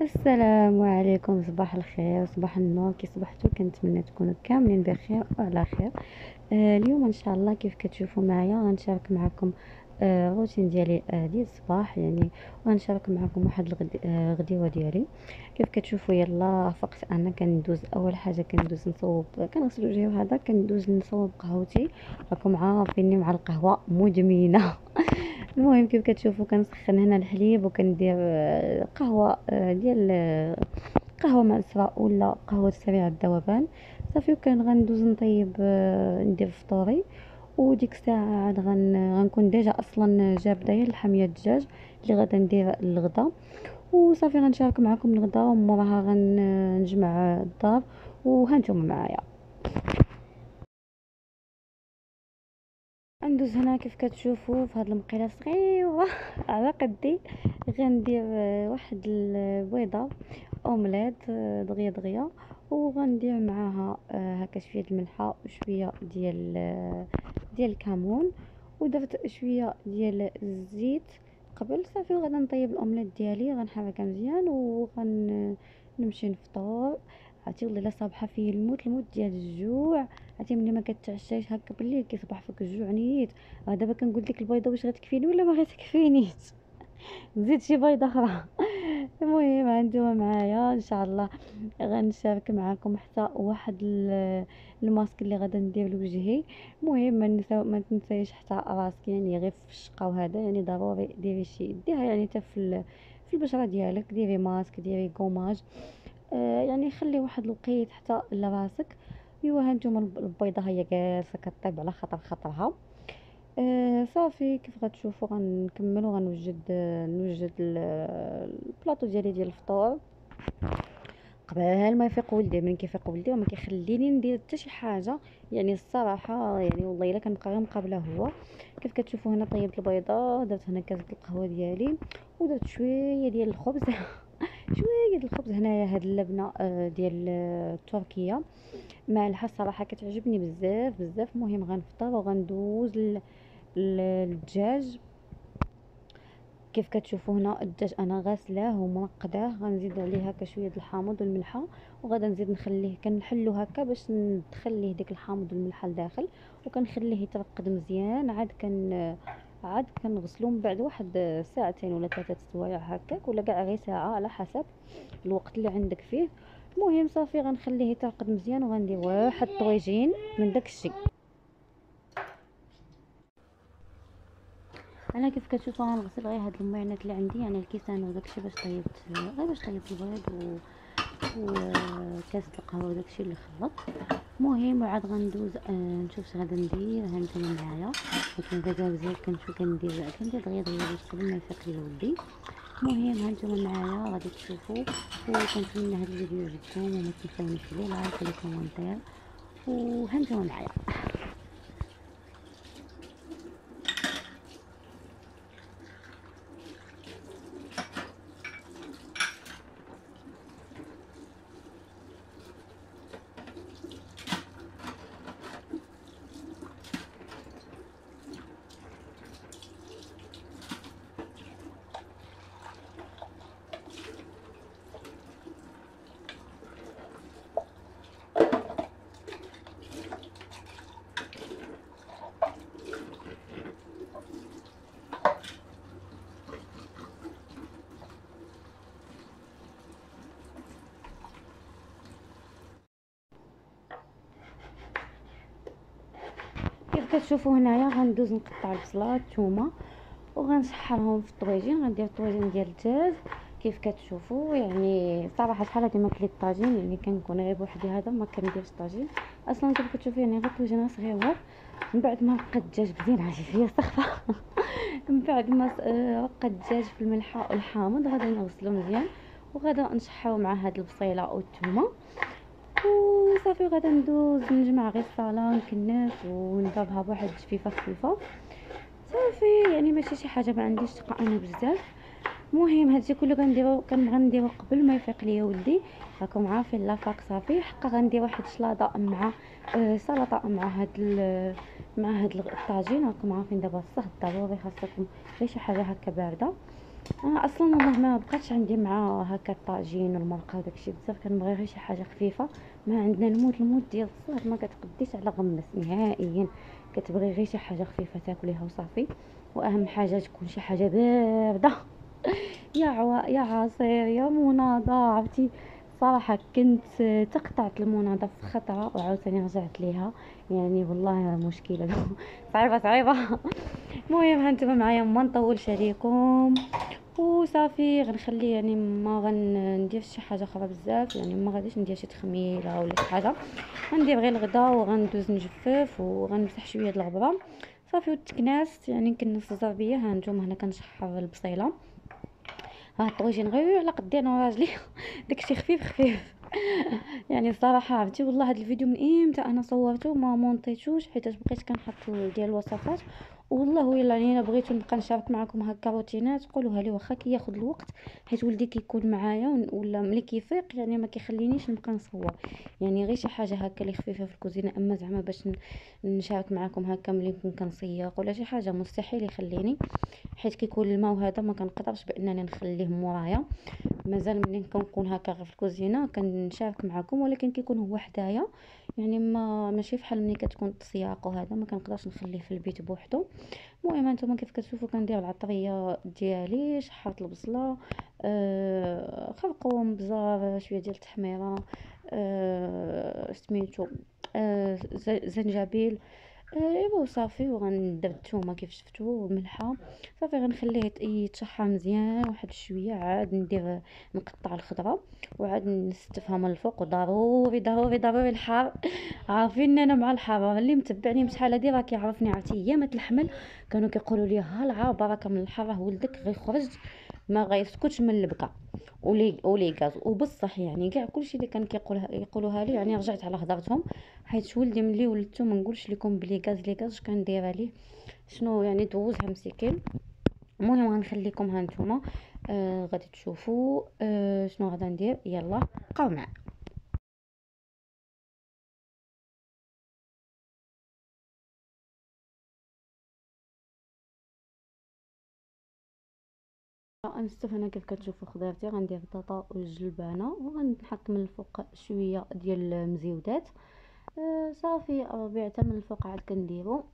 السلام عليكم صباح الخير صباح النور كي صبحتوا كنتمنى تكونوا كاملين بخير وعلى خير. آه اليوم إن شاء الله كيف كتشوفوا معايا غنشارك معكم آه روتين ديالي آه ديال الصباح يعني وغنشارك معكم واحد الغديوة ديالي. كيف كتشوفوا يلا فقت أنا كندوز أول حاجة كندوز نصوب كنغسل وجهي وهذا كندوز نصوب قهوتي. راكم عارفيني مع القهوة مدمنة. المهم كيف كتشوفوا كنسخن هنا الحليب وكندير آه، قهوة آه، ديال آه، قهوة معسره ولا قهوة سريعه الذوبان. صافي وكان غندوز نطيب ندير فطوري. وديك الساعة عاد غن غنكون ديجا أصلا جابده هي الحاميه الدجاج اللي غادا ندير الغدا. وصافي غنشارك معكم الغدا. وموراها غنجمع الدار. وهانتوما معايا. غندوز هنا كيف كتشوفوا في هاد المقيلة صغيرة. على قدي غندير آه، واحد البيضة أومليت آه، دغيا دغيا وغندير معاها آه، هكا شوية الملحة وشوية ديال ديال الكمون ودرت شوية ديال الزيت قبل. صافي وغادا نطيب الأومليت ديالي غنحركها مزيان وغنمشي نفطر. عرفتي والله إلا صابحة فيه الموت الموت ديال الجوع. عرفتي ملي ما كتعشاش هكا بالليل كيصبح فيك الجوع نيت. دابا كنقول ديك البيضة واش غتكفيني ولا ما غتكفينيش؟ نزيد شي بيضة أخرى. المهم هانتوما معايا إن شاء الله غنشارك معكم حتى واحد الماسك اللي غادا ندير لوجهي. المهم ما ما تنسايش حتى راسك يعني غير في الشقة وهذا يعني ضروري ديري شي ديرها يعني حتى في في البشرة ديالك. ديري ماسك ديري gommage آه يعني خلي واحد الوقيت حتى لراسك ايوا هانتوما البيضة هي جالسه كطيب على خطر خطرها. آه صافي كيف غتشوفوا غنكمل وغنوجد نوجد البلاطو ديالي ديال الفطور. قبل ما يفيق ولدي من كيفيق ولدي وما كيخليني ندير حتى شي حاجة. يعني الصراحة يعني والله إلا كنبقى غير مقابلة هو. كيف كتشوفوا هنا؟ طيبت البيضة درت هنا كاسه القهوة ديالي ودرت شوية ديال الخبز. شوية الخبز هنايا هاد اللبنة آه، ديال آه، تركيا. مالحه الصراحه كتعجبني بزاف بزاف. المهم غنفطر وغندوز للدجاج. كيف كتشوفوا هنا الدجاج أنا غاسلاه ومنقداه. غنزيد عليه هكا شوية الحامض والملحة وغادا نزيد نخليه كنحلو هكا باش ندخل ليه ديك الحامض والملحة لداخل وكنخليه يترقد مزيان. عاد كن عاد كنغسلو من بعد واحد ساعتين ولا ثلاثة سوايع هكاك ولا كاع غير ساعة على حسب الوقت اللي عندك فيه. المهم صافي غنخليه يترقد مزيان وغندير واحد طويجين من داك الشيء. أنا كيف كتشوفوا غنغسل غير هاد المعينات اللي عندي يعني الكيسان وداكشي باش طيبت غير باش طيبت البيض و وكاسة القهوة وداكشي اللي خلط. المهم وعاد غندوز آه نشوف اش غادا ندير. هانتوما معايا. ولكن دابا مزيان كنشوف كندير كندير دغيا دغيا باش قبل ما يفيق لي ولدي المهم هانتوما معايا غادي تشوفوا. وكنتمنى هاد الفيديو يعجبكم وما تنساونيش les likes و les commentaires وهانتوما معايا. كتشوفوا هنايا غندوز نقطع البصلة الثومه وغنشحرهم في الطويجين غندير الطويجين ديال الدجاج كيف كتشوفوا يعني صراحة شحال هادي ما كليت الطاجين يعني كنكون غير بوحدي هذا ما كنديرش الطاجين أصلا كيف كتشوفوا يعني غير الطاجين صغير من بعد ما بقى الدجاج مزيان عرفتي فيا سخفه من بعد ما بقى الدجاج في الملحة والحامض غادي نغسلو مزيان وغادا نشحرو مع هاد البصيلة والثومه وصافي غادا ندوز نجمع غير الصاله نكنس ونضربها بواحد الجفيفه خفيفه صافي يعني ماشي شي حاجة ما عنديش ثقة أنا بزاف. المهم هادشي كله كنديرو كنبغي نديرو قبل ما يفيق ليا ولدي. راكم عارفين لا فاك صافي. حقا غندير واحد الشلاضه مع آه سلطة مع هاد مع هاد الطاجين. راكم عارفين دابا الصهد ضروري خاصكم غير شي حاجة هكا باردة. أنا أصلا والله ما بقاتش عندي مع هكا الطاجين والمرقه وداكشي بزاف كنبغي غير شي حاجة خفيفة. ما عندنا الموت الموت ديال الصهد ما كتقديش على غمس نهائيا. كتبغي غير شي حاجة خفيفة تاكليها وصافي. وأهم حاجة تكون شي حاجة باردة. يا عوا يا عصير يا مناضة. عرفتي صراحة كنت تقطعت المناضة في خطرة وعاوتاني رجعت ليها. يعني والله مشكلة. صعيبه صعيبه المهم هانتوما معايا ما نطولش عليكم. وصافي غنخلي يعني ما غندير شي حاجة أخرى بزاف. يعني ما غاديش ندير شي تخميرة ولا شي حاجة. غندير غير الغدا وغندوز نجفف وغنمسح شوية د الغبرة. صافي وتكناست يعني كنص الزربية. ها نتوما هنا كنشحر البصيلة. ها الطويجين غير على قدي أنا وراجلي داكشي خفيف خفيف. يعني الصراحة عرفتي والله هذا الفيديو من إمتى أنا صورته ما مونطيتوش حيت بقيت كنحط ديال الوصفات. والله الا يعني بغيتو نبقى نشارك معكم هكا روتينات قولوها لي واخا كياخذ الوقت حيت ولدي كيكون معايا ولا ملي كيفيق يعني ما كيخلينيش نبقى نصور. يعني غير شي حاجة هكا اللي خفيفة في الكوزينة أما زعما باش نشارك معكم هكا ملي نكون كنسيق ولا شي حاجة مستحيل يخليني. حيت كيكون الماء وهذا ما كنقدرش بأنني نخليه مورايا. مازال ملي كنكون هكا غير في الكوزينة كنشارك معكم ولكن كيكون هو حدايا. يعني ما ماشي فحال ملي كتكون التسياق وهذا ما كنقدرش نخليه في البيت بوحدو. المهم هانتوما كيف كتشوفوا كندير العطرية ديالي شحرت البصلة آه خرقوم بزار شوية ديال التحميرة آه سميتو آه زنجبيل. ايوا وصافي وغندير الثومه كيف شفتوا والملحه صافي غنخليه يتشحر مزيان واحد شوية عاد ندير نقطع الخضرة وعاد نستفها من الفوق وضروري ضروري ضروري الحار عارفين أنا مع الحراره اللي متبعني شحال هادي راه كيعرفني عرفتي ايامات الحمل كانوا كيقولوا لي ها العار بركه من الحر ولدك غيخرج. ما غيسكتش من البكا. ولي ولي غاز وبصح يعني كاع كلشي اللي كان كيقولها يقولوها لي يعني رجعت على هضرتهم حيت ولدي ملي ولدتو ما نقولش لكم بلي غاز لي غاز كندير عليه؟ شنو يعني دوزها مسكين المهم غنخليكم ها نتوما. آه غادي تشوفوا آه شنو غادا ندير؟ يلا بقاو معايا نستف هنا كيف كتشوفوا خضيرتي غندير بطاطا والجلبانة وغنحط من الفوق شوية ديال المزيودات. آه صافي حتى من الفوق عاد كنديرو.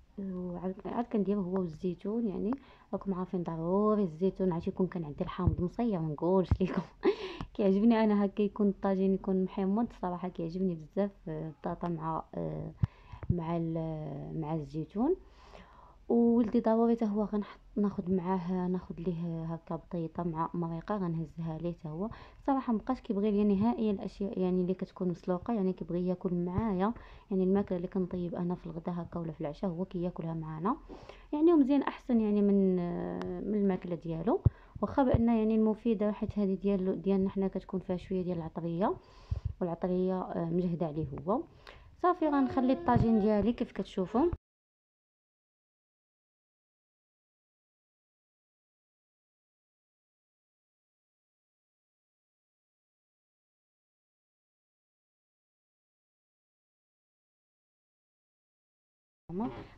عاد كنديرو هو والزيتون يعني. راكم عارفين ضروري الزيتون عاد يكون كان عندي الحامض مصير ما نقولش لكم كيعجبني أنا هكا يكون الطاجين يكون محمض. صراحة كيعجبني بزاف البطاطا مع آه مع مع الزيتون. وولدي ضروري حتى هو غنحط ناخد معاه ناخد ليه هكا بطيطة مع مريقه غنهزها ليه حتى هو. صراحة مبقاش كيبغي ليا نهائيا الأشياء يعني اللي كتكون مسلوقة يعني كيبغي ياكل معايا. يعني الماكلة اللي كنطيب أنا في الغداء هكا ولا في العشاء هو كياكلها معانا. يعني ومزيان أحسن يعني من من الماكلة ديالو. واخا بأن يعني المفيدة حيت هذه ديال ديالنا حنا كتكون فيها شوية ديال العطرية. والعطرية آه، مجهدة عليه هو. صافي غنخلي الطاجين ديالي كيف كتشوفوا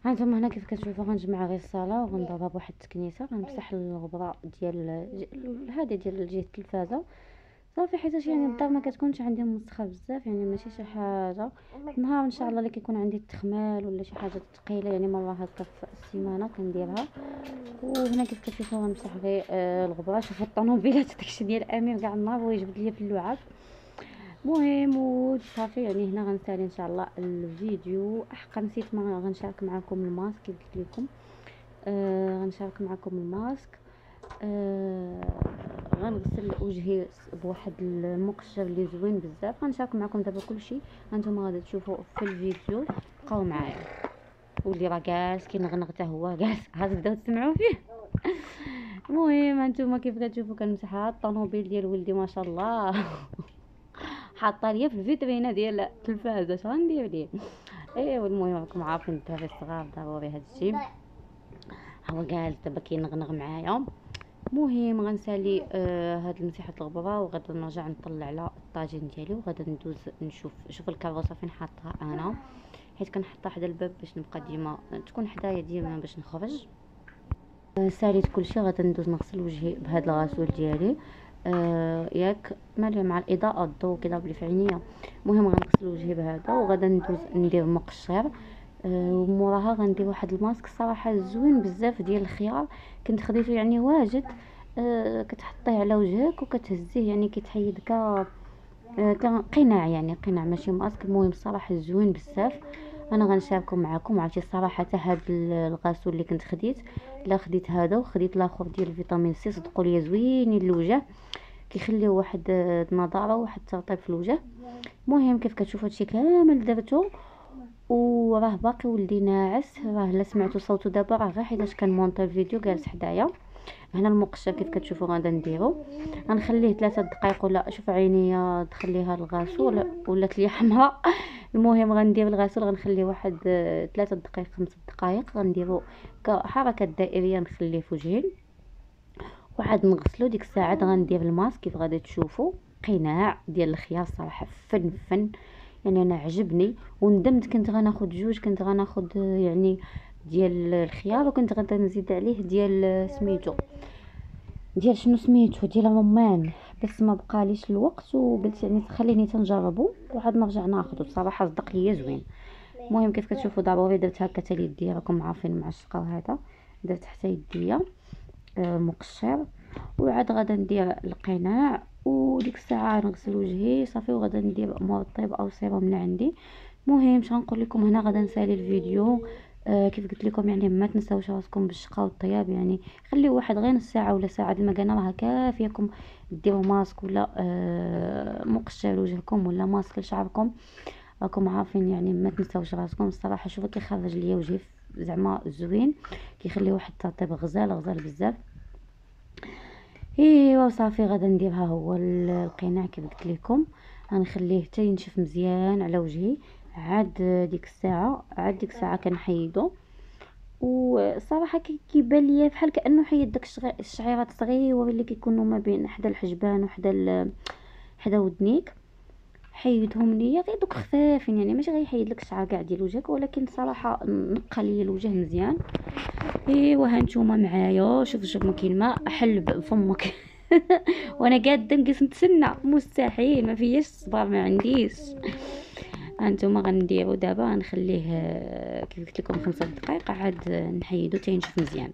هانتوما هنا كيف كتشوفوا غنجمع غير الصالة وغنضربها بواحد التكنيسة غنمسح الغبرة ديال هذه ديال جهة التلفازة. صافي حيت يعني الدار ما كتكونش عندي مسخة بزاف يعني ماشي شي حاجة. نهار إن شاء الله اللي كيكون عندي التخمال ولا شي حاجة ثقيله يعني مرة هكا في السيمانة كنديرها. وهنا كيف كتشوفوا غنمسح غير آه الغبرة. شوفوا الطوموبيلات داكشي ديال أمير كاع النهار هو يجبد ليا في اللعاب. مهم وصافي يعني هنا غنسالي إن شاء الله الفيديو. أحقا نسيت ما غنشارك معكم الماسك قلت لكم. آه غنشارك معكم الماسك. آه غنغسل وجهي بواحد المقشر اللي زوين بزاف. غنشارك معكم دابا كلشي. هانتوما غادي تشوفوا في الفيديو. بقاو معايا. واللي راه جالس كينغنغ حتى هو جالس. ها تبداو تسمعوا فيه. المهم هانتوما كيف كتشوفوا كنمسح الطوموبيل ديال ولدي ما شاء الله. حاطه ليا في الفيترينا ديال التلفازه اش غندير ليه؟ ايوا المهم راكم عارفين الدراري الصغار ضروري هادشي هو جالس دابا كينغنغ معايا. مهم غنسالي آه هاد المسيحة الغبره وغادا نرجع نطلع على الطاجين ديالي وغادا ندوز نشوف شوف الكروسه فين حاطها أنا. حيت كنحطها حدا الباب باش نبقى ديما تكون حدايا ديما باش نخرج. ساليت كلشي غادا ندوز نغسل وجهي بهاد الغسول ديالي. آه ياك. مالي مع الإضاءة الضوء كيضرب لي في عينيا المهم غنغسل وجهي بهذا وغادا ندوز ندير مقشر. آه وموراها غندير واحد الماسك. الصراحه زوين بزاف ديال الخيار. كنت خديته يعني واجد. آه كتحطيه على وجهك وكتهزيه يعني كيتحيد ك آه قناع يعني قناع ماشي ماسك. المهم الصراحه زوين بزاف. أنا غنشاركو معكم عرفتي الصراحة حتى هاد الغسول اللي كنت خديت. لا خديت هذا وخديت الآخر ديال ال vitamine C صدقوا لي زوينين للوجه كيخليو واحد النضارة وواحد الترطيب في الوجه. المهم كيف كتشوفوا هادشي كامل درتو. وراه باقي ولدي ناعس. راه لا سمعتو صوتو دابا راه غير حيتاش كنمونطي الفيديو جالس حدايا. هنا المقشر كيف كتشوفوا غادا نديرو. غنخليه ثلاثة دقائق ولا شوف عينيا تخليها الغسول ولات لي حمراء. المهم غندير الغسول غنخليه واحد ثلاثة دقائق خمسة دقائق غنديرو كحركة دائرية نخليه في وجهي وعاد نغسلو ديك الساعات غندير الماسك كيف غادي تشوفوا قناع ديال الخيار صراحة فن فن. يعني أنا عجبني. وندمت كنت غناخد جوج كنت غناخد يعني ديال الخيار وكنت غادي نزيد عليه ديال سميتو ديال شنو سميتو؟ ديال الرمان بس ما بقاليش الوقت وقلت يعني خليني تنجربو وعاد نرجع ناخدو. بصراحة صدق ليا زوين. المهم كيف كتشوفوا ضروري درت هكا حتى اليديه راكم عارفين معشقه وهذا درت حتى يديه آه مقشر. وعاد غادا ندير القناع. وديك الساعة نغسل وجهي. صافي وغادا ندير مرطب أو سيروم من عندي. المهم شغنقول لكم هنا غادا نسالي الفيديو. آه كيف قلت لكم يعني ما تنساوش راسكم بالشقه والطياب يعني خليو واحد غير نص ساعه ولا ساعة المكانه راه كافيكم. ديروا ماسك ولا آه مقشر وجهكم ولا ماسك لشعركم. راكم عارفين يعني ما تنساوش راسكم الصراحة. شوفوا كيخرج ليا وجهي زعما زوين كيخلي واحد الترطيب غزال غزال بزاف. ايوا صافي غادا ندير ها هو القناع كيف قلت لكم. غنخليه حتى ينشف مزيان على وجهي. عاد ديك الساعة عاد ديك الساعة كنحيدو. وصراحة كيبان ليا بحال كأنه حيد داك الشعيرات الصغيور اللي كيكونوا ما بين حدا الحجبان وحدا حدا ودنيك. حيدهم ليا غير دوك خفافين يعني ماشي غيحيد لك الشعر كاع ديال وجهك ولكن صراحة نقى ليا الوجه مزيان. إيوا ها نتوما معايا شوف شوف كلمة احل بفمك وأنا قاعدة نقص نتسنى. مستحيل ما فياش الصبر ما عنديش. هانتوما غنديرو دابا غنخليه كيف قلت لكم خمسة دقائق عاد نحيدو تينشف مزيان.